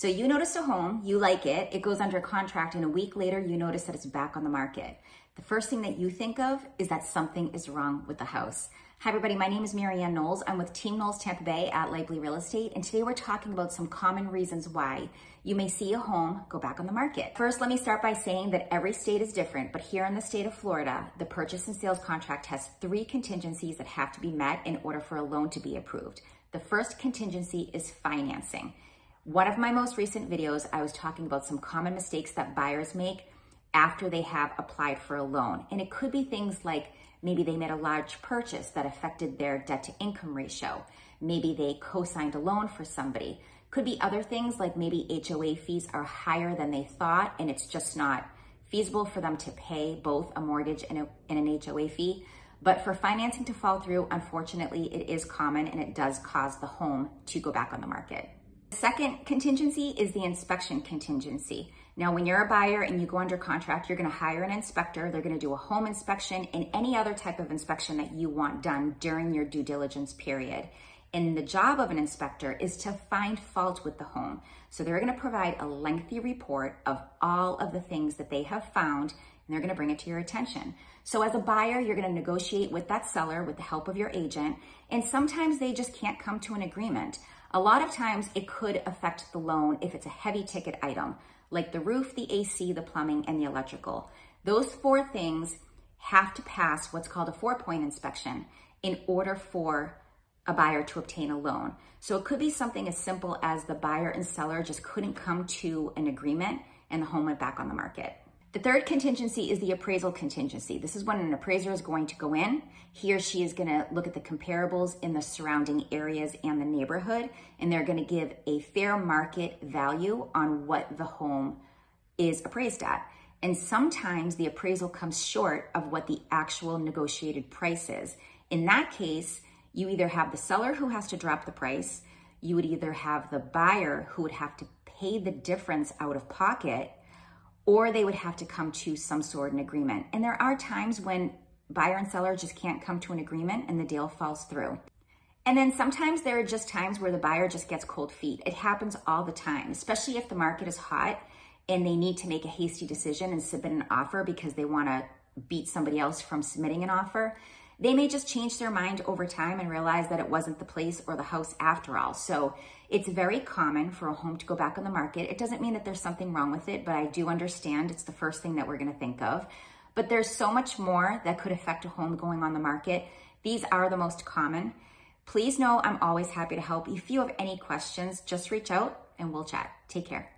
So you notice a home, you like it, it goes under contract, and a week later you notice that it's back on the market. The first thing that you think of is that something is wrong with the house. Hi everybody, my name is Marianne Knowles. I'm with Team Knowles Tampa Bay at Lively Real Estate, and today we're talking about some common reasons why you may see a home go back on the market. First, let me start by saying that every state is different, but here in the state of Florida, the purchase and sales contract has three contingencies that have to be met in order for a loan to be approved. The first contingency is financing. One of my most recent videos, I was talking about some common mistakes that buyers make after they have applied for a loan. And it could be things like maybe they made a large purchase that affected their debt to income ratio. Maybe they co-signed a loan for somebody. Could be other things like maybe HOA fees are higher than they thought and it's just not feasible for them to pay both a mortgage and, a, and an HOA fee. But for financing to fall through, unfortunately, it is common and it does cause the home to go back on the market. Second contingency is the inspection contingency. Now, when you're a buyer and you go under contract, you're gonna hire an inspector. They're gonna do a home inspection and any other type of inspection that you want done during your due diligence period. And the job of an inspector is to find fault with the home. So they're gonna provide a lengthy report of all of the things that they have found and they're gonna bring it to your attention. So as a buyer, you're gonna negotiate with that seller with the help of your agent, and sometimes they just can't come to an agreement. A lot of times it could affect the loan if it's a heavy ticket item, like the roof, the AC, the plumbing, and the electrical. Those four things have to pass what's called a four point inspection in order for a buyer to obtain a loan. So it could be something as simple as the buyer and seller just couldn't come to an agreement and the home went back on the market. The third contingency is the appraisal contingency. This is when an appraiser is going to go in. He or she is going to look at the comparables in the surrounding areas and the neighborhood, and they're going to give a fair market value on what the home is appraised at. And sometimes the appraisal comes short of what the actual negotiated price is. In that case, you either have the seller who has to drop the price, you would either have the buyer who would have to pay the difference out of pocket or they would have to come to some sort of an agreement. And there are times when buyer and seller just can't come to an agreement and the deal falls through. And then sometimes there are just times where the buyer just gets cold feet. It happens all the time, especially if the market is hot and they need to make a hasty decision and submit an offer because they want to beat somebody else from submitting an offer. They may just change their mind over time and realize that it wasn't the place or the house after all. So it's very common for a home to go back on the market. It doesn't mean that there's something wrong with it, but I do understand it's the first thing that we're going to think of. But there's so much more that could affect a home going on the market. These are the most common. Please know I'm always happy to help. If you have any questions, just reach out and we'll chat. Take care.